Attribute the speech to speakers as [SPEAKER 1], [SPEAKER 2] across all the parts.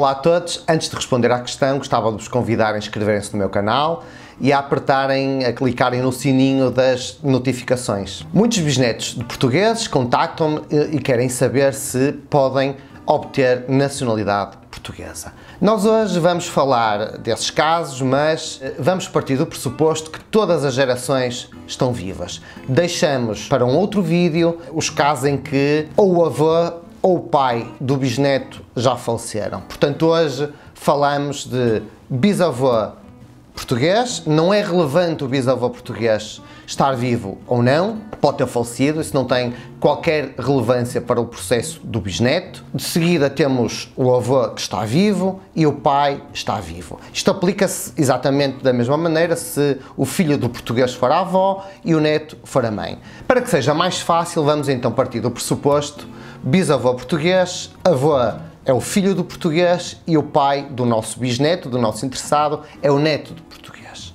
[SPEAKER 1] Olá a todos, antes de responder à questão, gostava de vos convidar a inscreverem-se no meu canal e a apertarem, a clicarem no sininho das notificações. Muitos bisnetos de portugueses contactam-me e querem saber se podem obter nacionalidade portuguesa. Nós hoje vamos falar desses casos, mas eh, vamos partir do pressuposto que todas as gerações estão vivas. Deixamos para um outro vídeo os casos em que ou o avô ou o pai do bisneto já faleceram. Portanto, hoje falamos de bisavô português. Não é relevante o bisavô português estar vivo ou não, pode ter falecido, isso não tem qualquer relevância para o processo do bisneto. De seguida temos o avô que está vivo e o pai está vivo. Isto aplica-se exatamente da mesma maneira se o filho do português for avó e o neto for a mãe. Para que seja mais fácil, vamos então partir do pressuposto bisavô português, avô é o filho do português e o pai do nosso bisneto, do nosso interessado, é o neto do português.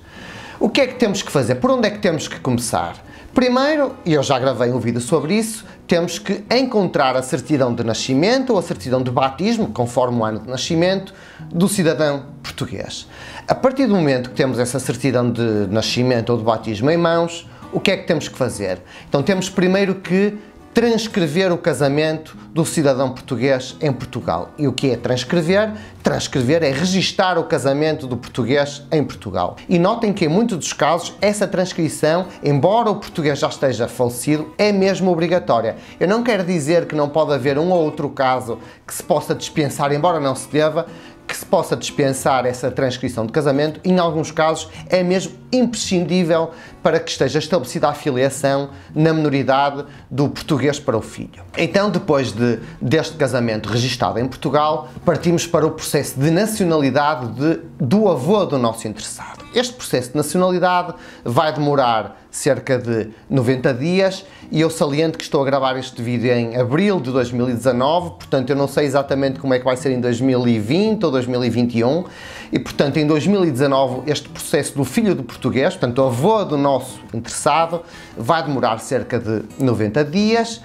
[SPEAKER 1] O que é que temos que fazer? Por onde é que temos que começar? Primeiro, e eu já gravei um vídeo sobre isso, temos que encontrar a certidão de nascimento ou a certidão de batismo, conforme o ano de nascimento, do cidadão português. A partir do momento que temos essa certidão de nascimento ou de batismo em mãos, o que é que temos que fazer? Então temos primeiro que transcrever o casamento do cidadão português em Portugal. E o que é transcrever? Transcrever é registar o casamento do português em Portugal. E notem que em muitos dos casos essa transcrição, embora o português já esteja falecido, é mesmo obrigatória. Eu não quero dizer que não pode haver um ou outro caso que se possa dispensar, embora não se deva, que se possa dispensar essa transcrição de casamento, em alguns casos é mesmo imprescindível para que esteja estabelecida a filiação na minoridade do português para o filho. Então, depois de, deste casamento registado em Portugal, partimos para o processo de nacionalidade de, do avô do nosso interessado. Este processo de nacionalidade vai demorar cerca de 90 dias e eu saliento que estou a gravar este vídeo em abril de 2019, portanto eu não sei exatamente como é que vai ser em 2020 ou 2021 e portanto em 2019 este processo do filho do português, portanto o avô do nosso interessado, vai demorar cerca de 90 dias.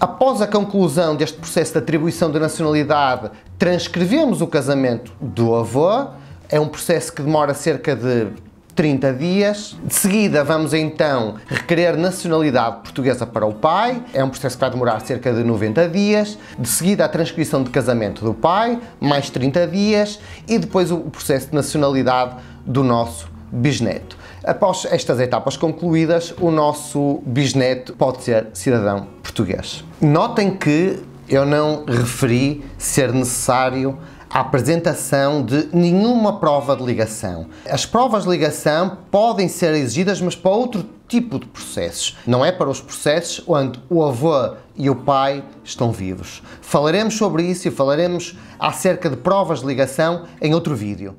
[SPEAKER 1] Após a conclusão deste processo de atribuição de nacionalidade, transcrevemos o casamento do avô, é um processo que demora cerca de 30 dias. De seguida, vamos então requerer nacionalidade portuguesa para o pai. É um processo que vai demorar cerca de 90 dias. De seguida, a transcrição de casamento do pai, mais 30 dias. E depois o processo de nacionalidade do nosso bisneto. Após estas etapas concluídas, o nosso bisneto pode ser cidadão português. Notem que eu não referi ser necessário a apresentação de nenhuma prova de ligação. As provas de ligação podem ser exigidas, mas para outro tipo de processos. Não é para os processos onde o avô e o pai estão vivos. Falaremos sobre isso e falaremos acerca de provas de ligação em outro vídeo.